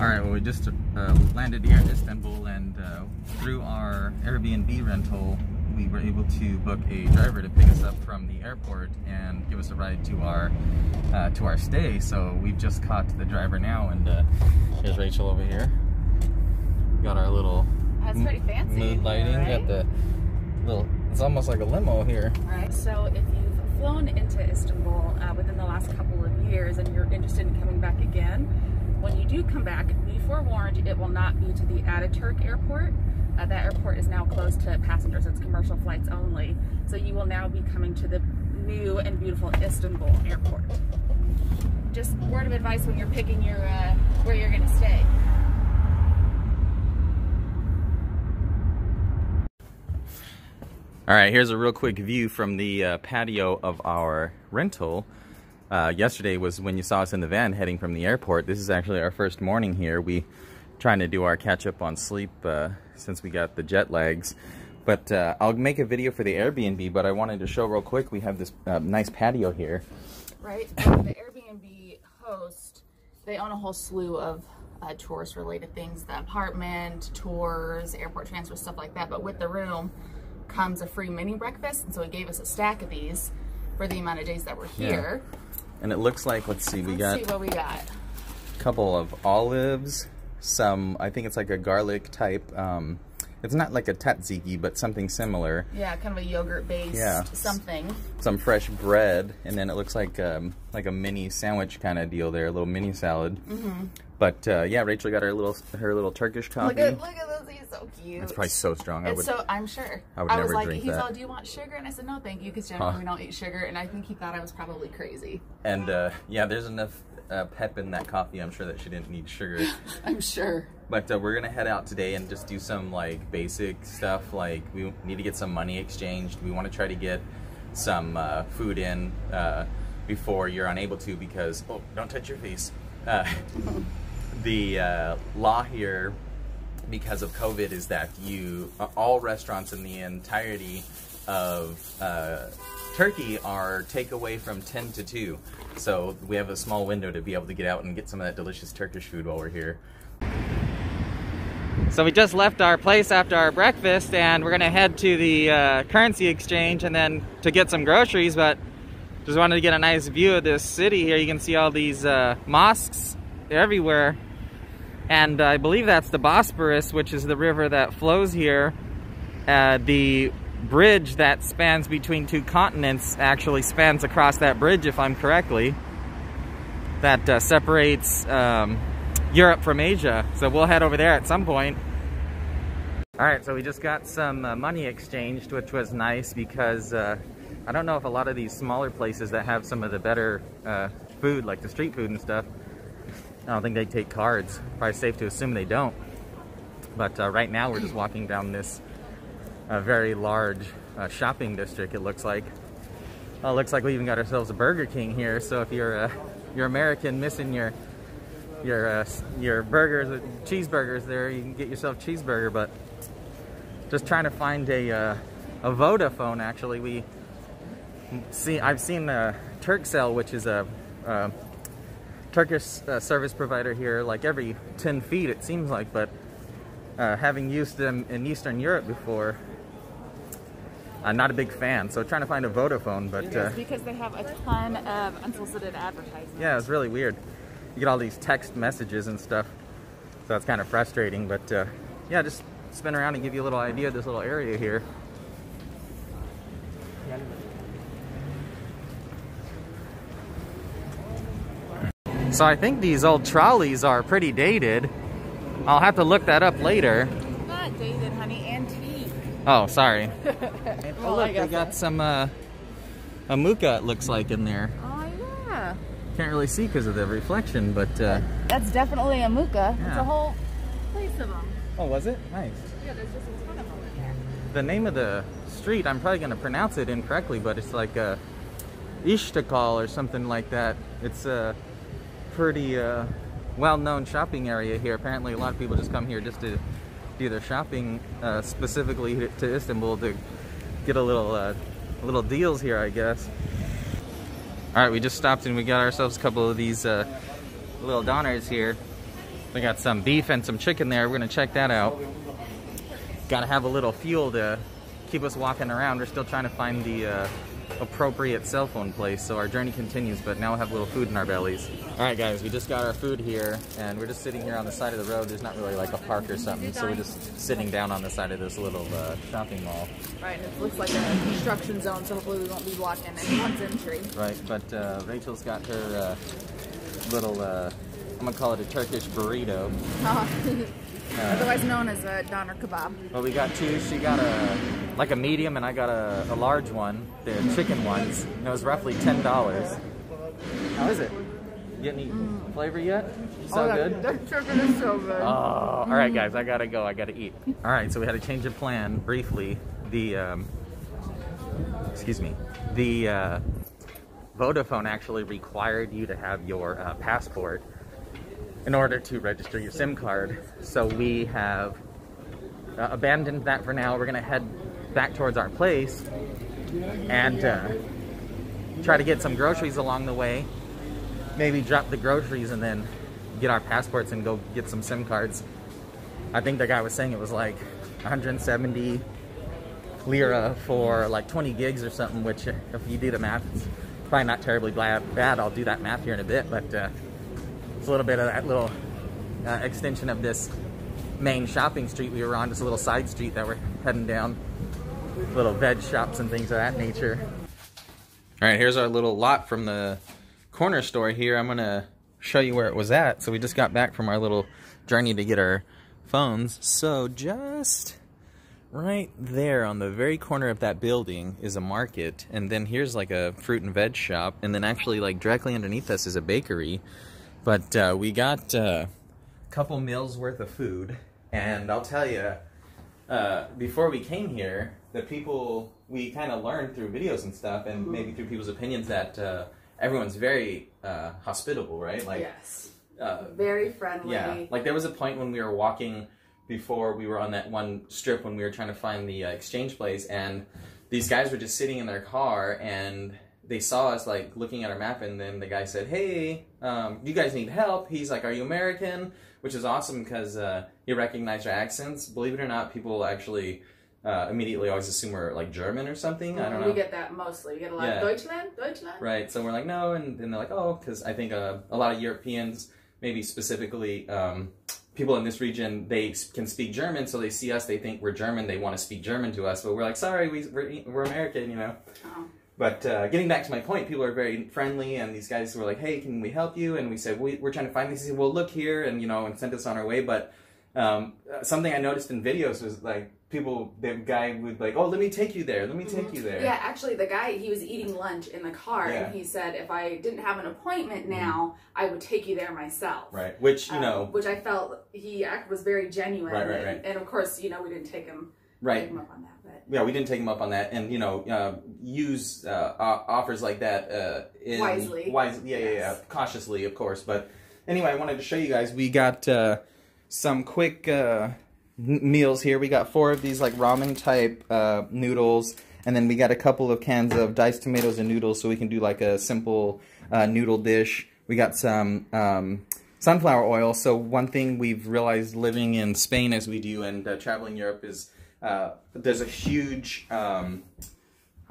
All right, well, we just uh, landed here in Istanbul and uh, through our Airbnb rental, we were able to book a driver to pick us up from the airport and give us a ride to our uh, to our stay. So we've just caught the driver now and uh, here's Rachel over here. Got our little That's pretty fancy. mood lighting. right? Got the little, it's almost like a limo here. Right. So if you've flown into Istanbul uh, within the last couple of years and you're interested in coming back again, when you do come back, be forewarned, it will not be to the Ataturk airport. Uh, that airport is now closed to passengers. It's commercial flights only. So you will now be coming to the new and beautiful Istanbul airport. Just word of advice when you're picking your uh, where you're going to stay. All right, here's a real quick view from the uh, patio of our rental. Uh, yesterday was when you saw us in the van heading from the airport. This is actually our first morning here. We trying to do our catch up on sleep uh, since we got the jet lags. But uh, I'll make a video for the Airbnb, but I wanted to show real quick. We have this uh, nice patio here. right? The Airbnb host, they own a whole slew of uh, tourist related things the apartment, tours, airport transfer, stuff like that. But with the room comes a free mini breakfast. And so he gave us a stack of these for the amount of days that we're here. And it looks like, let's see, we Let's got see what we got. a couple of olives, some, I think it's like a garlic type, um, it's not like a tzatziki, but something similar. Yeah, kind of a yogurt based Yeah. something. some fresh bread, and then it looks like um, like a mini sandwich kind of deal there, a little mini salad. Mm-hmm. But uh, yeah, Rachel got her little her little Turkish coffee. Look at look at this, he's so cute. It's probably so strong. I It's would. so I'm sure. I would was never like, drink he's that. all, do you want sugar? And I said, no, thank you, because generally Huh. we don't eat sugar. And I think he thought I was probably crazy. and uh, yeah, there's enough uh, pep in that coffee. I'm sure that she didn't need sugar. I'm sure. but uh, we're gonna head out today and just do some like basic stuff. Like we need to get some money exchanged. We want to try to get some uh, food in uh, before you're unable to because oh, don't touch your face. Uh, the uh, law here because of COVID is that you all restaurants in the entirety of uh, Turkey are takeaway from 10 to 2. So we have a small window to be able to get out and get some of that delicious Turkish food while we're here. So we just left our place after our breakfast and we're gonna head to the uh, currency exchange and then to get some groceries, but just wanted to get a nice view of this city here. You can see all these uh, mosques everywhere. And I believe that's the Bosporus, which is the river that flows here. Uh, the bridge that spans between two continents actually spans across that bridge, if I'm correctly, that uh, separates um, Europe from Asia. So we'll head over there at some point. All right, so we just got some uh, money exchanged, which was nice because uh, I don't know if a lot of these smaller places that have some of the better uh, food, like the street food and stuff, I don't think they take cards. Probably safe to assume they don't. But uh, right now we're just walking down this uh, very large uh, shopping district. It looks like. It looks like we even got ourselves a Burger King here. So if you're uh, you're American missing your your uh, your burgers, cheeseburgers there, you can get yourself a cheeseburger. But just trying to find a uh, a Vodafone. Actually, we see I've seen uh, Turkcell, which is a uh, Turkish uh, service provider here, like every 10 feet it seems like. But uh, having used them in Eastern Europe before, I'm not a big fan. So trying to find a Vodafone, but uh, because they have a ton of unsolicited advertisements. yeah, it's really weird. You get all these text messages and stuff, so it's kind of frustrating. But uh, yeah, just spin around and give you a little idea of this little area here. So I think these old trolleys are pretty dated. I'll have to look that up later. Not dated, honey. Antique. Oh, sorry. Oh, I look, they got so. some uh, a muka. It looks like in there. Oh yeah. Can't really see because of the reflection, but uh, That's definitely a muka. It's a whole place of them. oh, was it? Nice. Yeah, there's just a ton of them in there. The name of the street, I'm probably going to pronounce it incorrectly, but it's like uh, Ishtakal or something like that. It's a pretty uh, well-known shopping area here. Apparently, a lot of people just come here just to do their shopping, uh, specifically to Istanbul to get a little uh, little deals here, I guess. All right, we just stopped and we got ourselves a couple of these uh, little doners here. We got some beef and some chicken there. We're gonna check that out. Gotta have a little fuel to keep us walking around. We're still trying to find the uh, appropriate cell phone place. So our journey continues, but now we have a little food in our bellies. All right, guys, we just got our food here, and we're just sitting here on the side of the road. There's not really like a park or something, so we're just sitting down on the side of this little uh, shopping mall. Right, and it looks like a construction zone, so hopefully we won't be blocking anyone's entry. Right, but uh, Rachel's got her uh, little, uh, I'm gonna call it a Turkish burrito. Otherwise known as a doner kebab. Well, we got two. She got a like a medium, and I got a, a large one, the chicken ones. And it was roughly ten dollars. How is it? You get any flavor yet? So good. That chicken is so good. Oh, all right, guys, I gotta go. I gotta eat. All right, so we had a change of plan briefly. The um, excuse me, the uh, Vodafone actually required you to have your uh, passport in order to register your SIM card. So we have uh, abandoned that for now. We're gonna head back towards our place and uh, try to get some groceries along the way. Maybe drop the groceries and then get our passports and go get some SIM cards. I think the guy was saying it was like 170 lira for like 20 gigs or something, which if you do the math, it's probably not terribly bad. I'll do that math here in a bit, but uh, it's a little bit of that little uh, extension of this main shopping street we were on, just a little side street that we're heading down. Little veg shops and things of that nature. All right, here's our little lot from the corner store here. I'm gonna show you where it was at. So we just got back from our little journey to get our phones. So just right there on the very corner of that building is a market. And then here's like a fruit and veg shop. And then actually like directly underneath us is a bakery. But uh, we got uh, a couple meals worth of food. And I'll tell you, uh, before we came here, the people we kind of learned through videos and stuff, and maybe through people's opinions, that uh, everyone's very uh, hospitable, right? Like, yes. uh, Very friendly. yeah, like there was a point when we were walking before we were on that one strip when we were trying to find the uh, exchange place, and these guys were just sitting in their car and they saw us like looking at our map, and then the guy said, "Hey, um, you guys need help?" He's like, "Are you American?" Which is awesome because uh, he recognized our accents. Believe it or not, people actually uh, immediately always assume we're like German or something. I don't know. We get that mostly. We get a lot Yeah. of Deutschland, Deutschland. Right. So we're like, no, and then they're like, oh, because I think uh, a lot of Europeans, maybe specifically um, people in this region, they can speak German, so they see us, they think we're German, they want to speak German to us, but we're like, sorry, we, we're, we're American, you know. Oh. But uh, getting back to my point, people are very friendly, and these guys were like, "Hey, can we help you?" And we said, we, "We're trying to find this." He said, "Well, look here," and you know, and sent us on our way. But um, something I noticed in videos was like people, the guy would like, "Oh, let me take you there. Let me take you there." Yeah, actually, the guy he was eating lunch in the car, Yeah. and he said if I didn't have an appointment now, I would take you there myself. Right. Which you Um, know, which I felt he was very genuine. Right, right, and, right. and of course, you know, we didn't take him, right. take him up on that, yeah, we didn't take him up on that, and you know, uh, use uh, offers like that uh, in Wisely. Wisely, yeah, yeah, yeah, cautiously, of course. But anyway, I wanted to show you guys. We got uh, some quick uh, meals here. We got four of these like ramen type uh, noodles, and then we got a couple of cans of diced tomatoes and noodles, so we can do like a simple uh, noodle dish. We got some. Um, Sunflower oil. So one thing we've realized living in Spain as we do and uh, traveling Europe is uh, there's a huge um,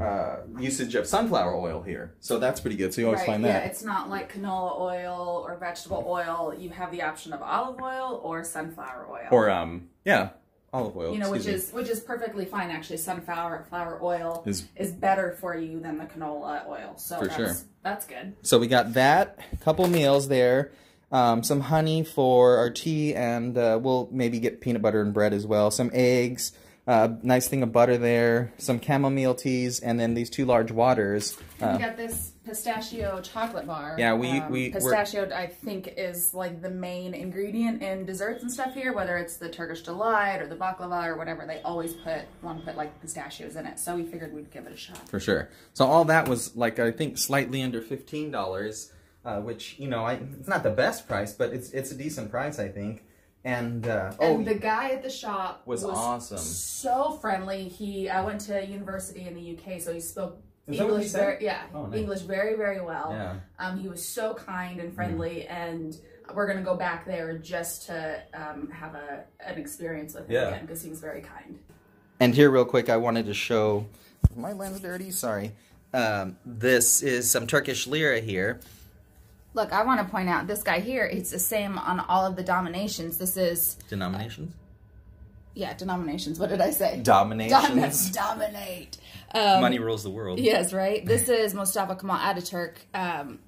uh, usage of sunflower oil here. So that's pretty good. So you always right, find yeah, that. it's not like canola oil or vegetable oil. You have the option of olive oil or sunflower oil. Or um, yeah, olive oil. you know, which is which is perfectly fine. Actually, sunflower flower oil Is- is better for you than the canola oil. So For that's, sure. that's good. So we got that, couple meals there, um, some honey for our tea, and uh, we'll maybe get peanut butter and bread as well. Some eggs, uh, nice thing of butter there, some chamomile teas, and then these two large waters. we Uh, got this pistachio chocolate bar. Um, Yeah, we- we- we're- pistachio. I think is like the main ingredient in desserts and stuff here. Whether it's the Turkish delight or the baklava or whatever, they always put want to put like pistachios in it. So we figured we'd give it a shot. for sure. So all that was like I think slightly under fifteen dollars, uh, which you know I, it's not the best price, but it's it's a decent price I think. And uh, oh, the guy at the shop Was awesome. So friendly. He I went to university in the UK, so he spoke Is that he English very yeah Oh, nice. English very very well. yeah, Um, he was so kind and friendly, and we're gonna go back there just to um, have a an experience with him Yeah. again because he was very kind. And here, real quick, I wanted to show. My lens dirty? Sorry. Um, this is some Turkish lira here. Look, I want to point out this guy here. It's the same on all of the dominations. This is Denominations? yeah, denominations. What did I say? Dominations. dominate. Um, Money rules the world. Yes, right. This is Mustafa Kemal Ataturk, um,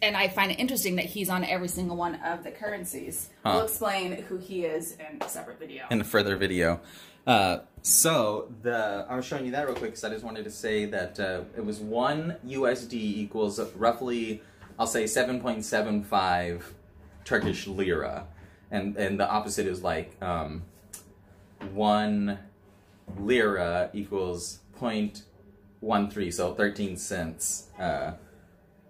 and I find it interesting that he's on every single one of the currencies. Huh. We'll explain who he is in a separate video. in a further video. Uh, so the I was showing you that real quick because I just wanted to say that uh, it was one USD equals roughly I'll say seven point seven five Turkish lira, and and the opposite is like um, one lira equals point one three, so thirteen cents uh,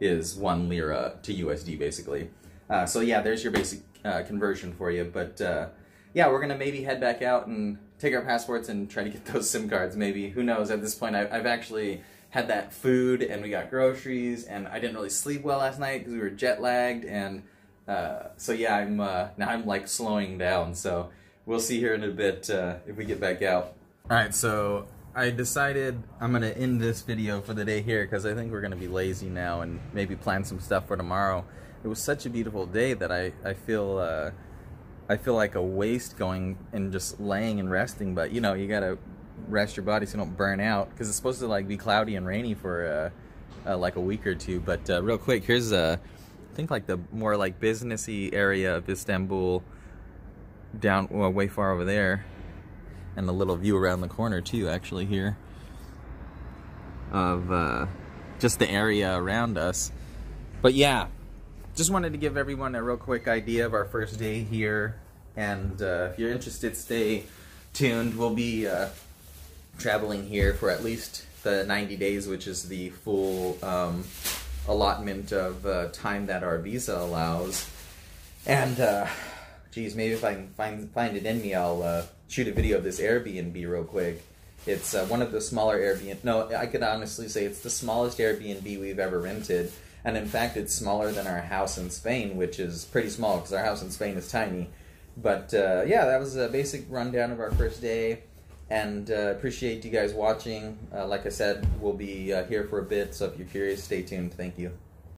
is one lira to USD basically. Uh, so yeah, there's your basic uh, conversion for you. But uh, yeah, we're gonna maybe head back out and take our passports and try to get those SIM cards. Maybe who knows? At this point, I, I've actually had that food and we got groceries, and I didn't really sleep well last night because we were jet lagged, and uh, so yeah, I'm uh, now I'm like slowing down. So we'll see here in a bit uh, if we get back out. All right, so I decided I'm gonna end this video for the day here because I think we're gonna be lazy now and maybe plan some stuff for tomorrow. It was such a beautiful day that I I feel uh, I feel like a waste going and just laying and resting. But you know you gotta rest your body so you don't burn out because it's supposed to like be cloudy and rainy for uh, uh, like a week or two. But uh, real quick, here's uh, I think like the more like businessy area of Istanbul down well, way far over there and a little view around the corner too actually here of uh, just the area around us. But yeah just wanted to give everyone a real quick idea of our first day here. And uh, if you're interested stay tuned. We'll be uh, traveling here for at least the 90 days which is the full um, allotment of uh, time that our visa allows and uh, geez, maybe if I can find find it in me, I'll uh, shoot a video of this Airbnb real quick. It's uh, one of the smaller Airbnb. No, I could honestly say it's the smallest Airbnb we've ever rented, and in fact, it's smaller than our house in Spain, which is pretty small because our house in Spain is tiny. But uh, yeah, that was a basic rundown of our first day, and uh, appreciate you guys watching. Uh, like I said, we'll be uh, here for a bit, so if you're curious, stay tuned. Thank you.